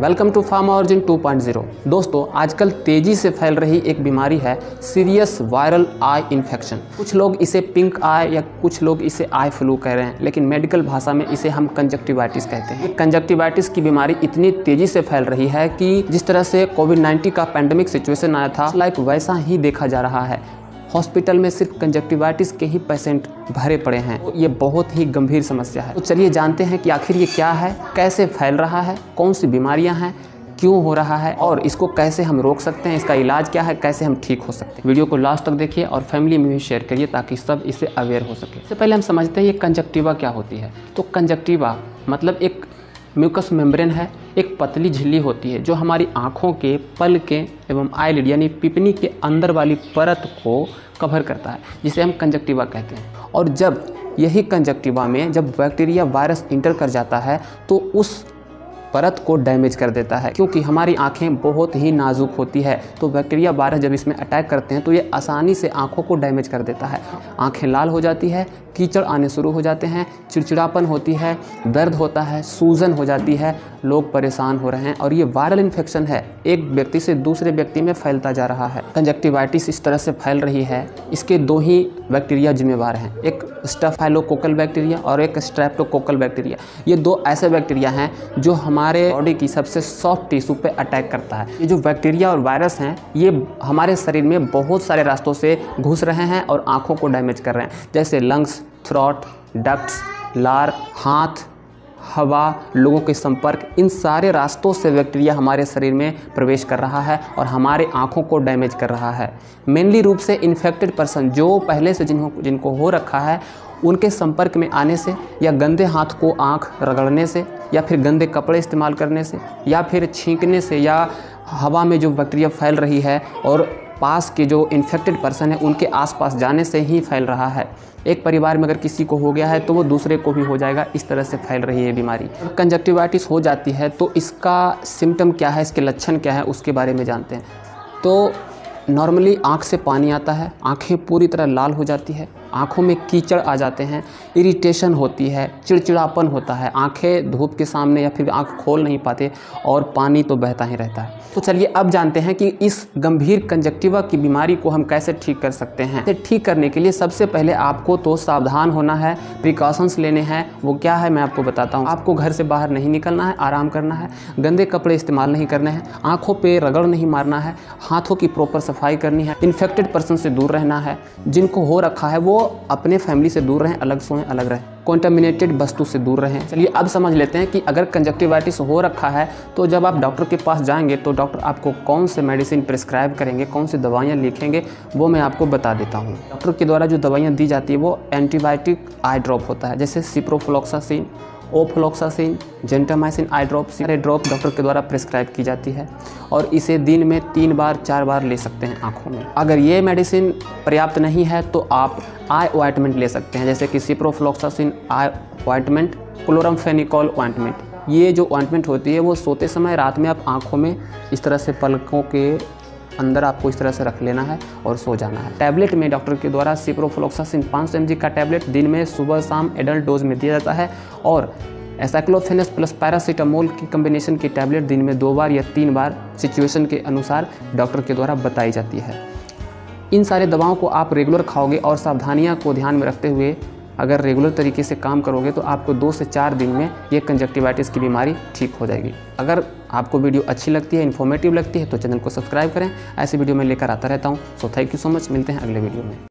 Welcome to pharma origin 2.0 दोस्तों, आजकल तेज़ी से फैल रही एक बीमारी है सीरियस वायरल आई इन्फेक्शन। कुछ लोग इसे पिंक आई या कुछ लोग इसे आई फ्लू कह रहे हैं, लेकिन मेडिकल भाषा में इसे हम कंजक्टिवाइटिस कहते हैं। कंजक्टिवाइटिस की बीमारी इतनी तेज़ी से फैल रही है कि जिस तरह से कोविड 19 का पैंडमिक सिचुएशन आया था लाइक वैसा ही देखा जा रहा है। हॉस्पिटल में सिर्फ़ कंजक्टिवाइटिस के ही पेशेंट भरे पड़े हैं। तो ये बहुत ही गंभीर समस्या है। तो चलिए जानते हैं कि आखिर ये क्या है, कैसे फैल रहा है, कौन सी बीमारियाँ हैं, क्यों हो रहा है और इसको कैसे हम रोक सकते हैं, इसका इलाज क्या है, कैसे हम ठीक हो सकते हैं। वीडियो को लास्ट तक देखिए और फैमिली में भी शेयर करिए ताकि सब इससे अवेयर हो सके। इससे पहले हम समझते हैं ये कंजक्टिवा क्या होती है। तो कंजक्टिवा मतलब एक म्यूकस मेम्ब्रेन है, एक पतली झिल्ली होती है जो हमारी आँखों के, पल के एवं आईलिड यानी पिपनी के अंदर वाली परत को कवर करता है, जिसे हम कंजक्टिवा कहते हैं। और जब यही कंजक्टिवा में जब बैक्टीरिया वायरस इंटर कर जाता है तो उस परत को डैमेज कर देता है, क्योंकि हमारी आँखें बहुत ही नाजुक होती है। तो बैक्टीरिया वायरस जब इसमें अटैक करते हैं तो ये आसानी से आँखों को डैमेज कर देता है। आँखें लाल हो जाती है, कीचड़ आने शुरू हो जाते हैं, चिड़चिड़ापन होती है, दर्द होता है, सूजन हो जाती है, लोग परेशान हो रहे हैं और ये वायरल इन्फेक्शन है। एक व्यक्ति से दूसरे व्यक्ति में फैलता जा रहा है। कंजक्टिवाइटिस इस तरह से फैल रही है। इसके दो ही बैक्टीरिया जिम्मेवार हैं। एक स्टफाइलोकोकल बैक्टीरिया और एक स्ट्रेप्टोकोकल बैक्टीरिया ये दो ऐसे बैक्टीरिया हैं जो हमारे बॉडी की सबसे सॉफ्ट टिश्यू पे अटैक करता है। ये जो बैक्टीरिया और वायरस हैं, ये हमारे शरीर में बहुत सारे रास्तों से घुस रहे हैं और आँखों को डैमेज कर रहे हैं। जैसे लंग्स थ्रॉट डक्ट्स लार, हाथ हवा, लोगों के संपर्क, इन सारे रास्तों से बैक्टीरिया हमारे शरीर में प्रवेश कर रहा है और हमारे आँखों को डैमेज कर रहा है। मेनली रूप से इन्फेक्टेड पर्सन जो पहले से जिनको जिनको हो रखा है, उनके संपर्क में आने से या गंदे हाथ को आँख रगड़ने से या फिर गंदे कपड़े इस्तेमाल करने से या फिर छींकने से या हवा में जो बैक्टीरिया फैल रही है और पास के जो इन्फेक्टेड पर्सन है, उनके आसपास जाने से ही फैल रहा है। एक परिवार में अगर किसी को हो गया है तो वो दूसरे को भी हो जाएगा, इस तरह से फैल रही है बीमारी। कंजक्टिवाइटिस हो जाती है तो इसका सिम्टम क्या है, इसके लक्षण क्या है, उसके बारे में जानते हैं। तो नॉर्मली आँख से पानी आता है, आँखें पूरी तरह लाल हो जाती है आँखों में कीचड़ आ जाते हैं इरिटेशन होती है, चिड़चिड़ापन होता है, आँखें धूप के सामने या फिर आँख खोल नहीं पाते और पानी तो बहता ही रहता है। तो चलिए अब जानते हैं कि इस गंभीर कंजक्टिवा की बीमारी को हम कैसे ठीक कर सकते हैं। ठीक करने के लिए सबसे पहले आपको तो सावधान होना है प्रिकॉशंस लेने हैं। वो क्या है मैं आपको बताता हूँ। आपको घर से बाहर नहीं निकलना है, आराम करना है, गंदे कपड़े इस्तेमाल नहीं करने हैं, आँखों पर रगड़ नहीं मारना है, हाथों की प्रॉपर सफ़ाई करनी है इन्फेक्टेड पर्सन से दूर रहना है, जिनको हो रखा है वो अपने फैमिली से दूर रहें, अलग सोएँ, अलग रहें। कॉन्टामिनेटेड वस्तु से दूर रहें। चलिए अब समझ लेते हैं कि अगर कंजक्टिवाइटिस हो रखा है तो जब आप डॉक्टर के पास जाएँगे तो डॉक्टर आपको कौन से मेडिसिन प्रिस्क्राइब करेंगे, कौन सी दवाइयाँ लिखेंगे, वो मैं आपको बता देता हूँ। डॉक्टर के द्वारा जो दवाइयाँ दी जाती है, वो एंटीबायोटिक आई ड्रॉप होता है, जैसे ciprofloxacin ofloxacin gentamicin eye drop drop doctor के द्वारा प्रिस्क्राइब की जाती है और इसे दिन में तीन बार, चार बार ले सकते हैं आँखों में। अगर ये मेडिसिन पर्याप्त नहीं है तो आप आई ऑइंटमेंट ले सकते हैं, जैसे कि ciprofloxacin eye ointment chloramphenicol ointment ये जो ऑइंटमेंट होती है, वो सोते समय रात में आप आँखों में इस तरह से पलकों के अंदर आपको इस तरह से रख लेना है और सो जाना है। टैबलेट में डॉक्टर के द्वारा सिप्रोफ्लोक्सासिन पाँच सौ का टैबलेट दिन में सुबह, शाम एडल्ट डोज में दिया जाता है और एसाइक्लोफेनस प्लस पैरासीटामोल की कम्बिनेशन की टैबलेट दिन में दो बार या तीन बार सिचुएशन के अनुसार डॉक्टर के द्वारा बताई जाती है। इन सारे दवाओं को आप रेगुलर खाओगे और सावधानियाँ को ध्यान में रखते हुए अगर रेगुलर तरीके से काम करोगे तो आपको दो से चार दिन में ये कंजक्टिवाइटिस की बीमारी ठीक हो जाएगी। अगर आपको वीडियो अच्छी लगती है इन्फॉर्मेटिव लगती है तो चैनल को सब्सक्राइब करें। ऐसे वीडियो मैं लेकर आता रहता हूँ। So thank you so much मिलते हैं अगले वीडियो में।